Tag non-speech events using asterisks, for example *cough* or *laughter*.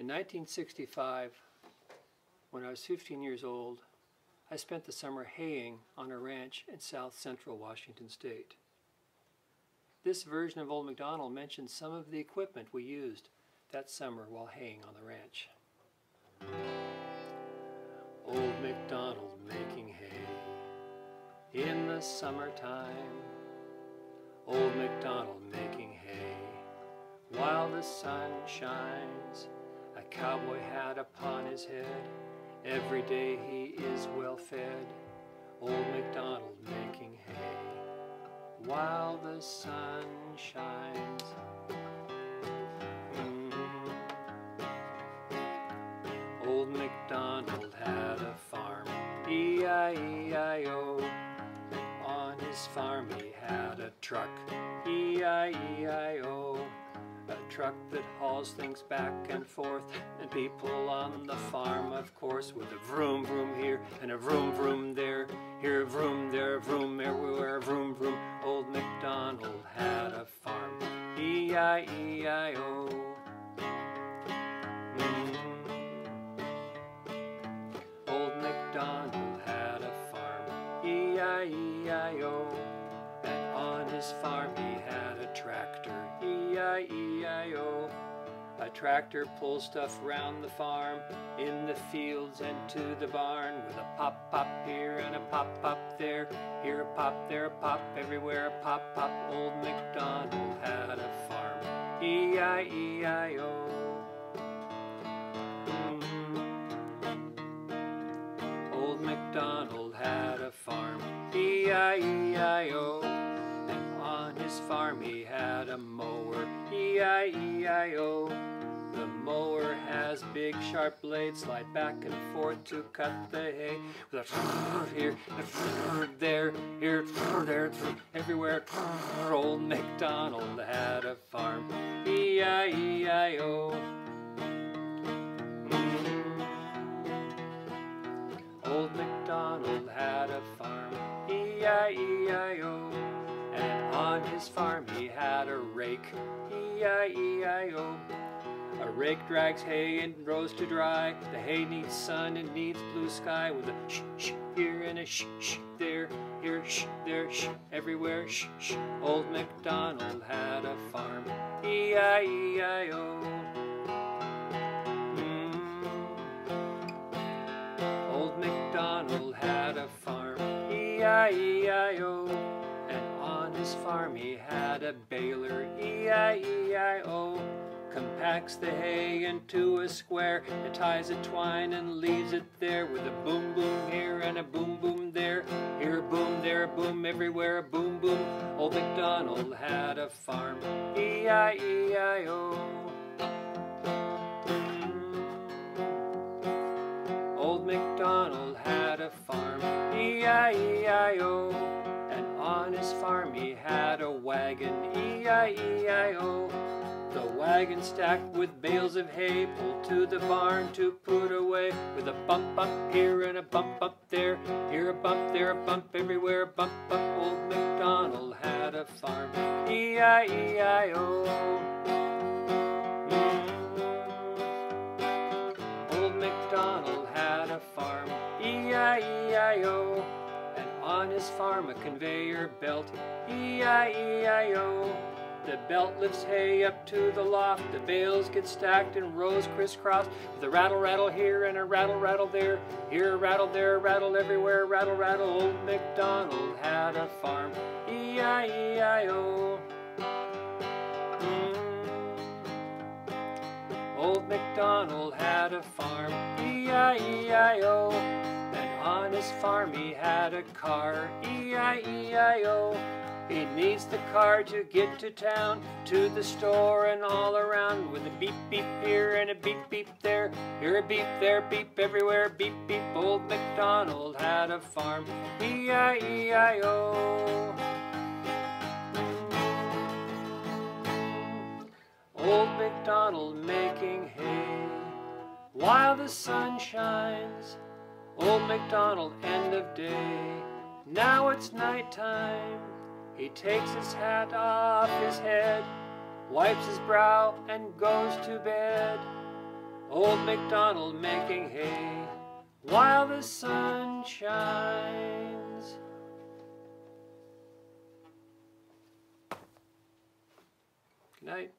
In 1965, when I was 15 years old, I spent the summer haying on a ranch in south central Washington state. This version of Old MacDonald mentions some of the equipment we used that summer while haying on the ranch. Old MacDonald making hay in the summertime. Old MacDonald making hay while the sun shines. Cowboy hat upon his head, every day he is well fed. Old MacDonald making hay while the sun shines. Mm. Old MacDonald had a farm, E-I-E-I-O. On his farm he had a truck, E-I-E-I-O. A truck that hauls things back and forth, and people on the farm, of course, with a vroom vroom here and a vroom vroom there. Here a vroom, there a vroom, everywhere vroom vroom. Old MacDonald had a farm, E-I-E-I-O. Mm. Old MacDonald had a farm, E-I-E-I-O. And on his farm he had a tractor, E-I-E-I-O. A tractor pulls stuff round the farm, in the fields and to the barn, with a pop pop here and a pop pop there. Here a pop, there a pop, everywhere a pop pop. Old MacDonald had a farm, E-I-E-I-O. Mm. Old MacDonald had a farm, E-I-E-I-O. Farm he had a mower, E-I-E-I-O. The mower has big sharp blades, slide back and forth to cut the hay. With a *laughs* here, a *laughs* there, here, *laughs* there, everywhere. Old MacDonald had a farm, E-I-E-I-O. Mm-hmm. Old MacDonald had a farm, E-I-E-I-O. His farm he had a rake, E-I-E-I-O. A rake drags hay and rows to dry. The hay needs sun and needs blue sky with a shh shh here and a shh shh there. Here shh there shh everywhere shh shh. Old MacDonald had a farm, E-I-E-I-O. Mm. Old MacDonald had a farm, E-I-E-I-O. His farm he had a baler, E-I-E-I-O. Compacts the hay into a square, and ties a twine and leaves it there with a boom boom here and a boom boom there. Here a boom, there a boom, everywhere a boom boom. Old MacDonald had a farm, E-I-E-I-O. He had a wagon, E-I-E-I-O. The wagon stacked with bales of hay pulled to the barn to put away with a bump up here and a bump up there. Here a bump, there a bump, everywhere a bump up. Old MacDonald had a farm, E-I-E-I-O. A conveyor belt, E-I-E-I-O. The belt lifts hay up to the loft. The bales get stacked in rows crisscross. With a rattle, rattle here and a rattle, rattle there. Here a rattle, there a rattle, everywhere rattle, rattle. Old MacDonald had a farm. E-I-E-I-O. Old MacDonald had a farm. E-I-E-I-O. And on his farm he had a car. E-I-E-I-O. He needs the car to get to town, to the store and all around with a beep beep here and a beep beep there. Here a beep, there beep, everywhere beep beep. Old MacDonald had a farm, E-I-E-I-O. Old MacDonald making hay while the sun shines. Old MacDonald end of day, now it's night time. He takes his hat off his head, wipes his brow, and goes to bed. Old MacDonald making hay while the sun shines. Good night.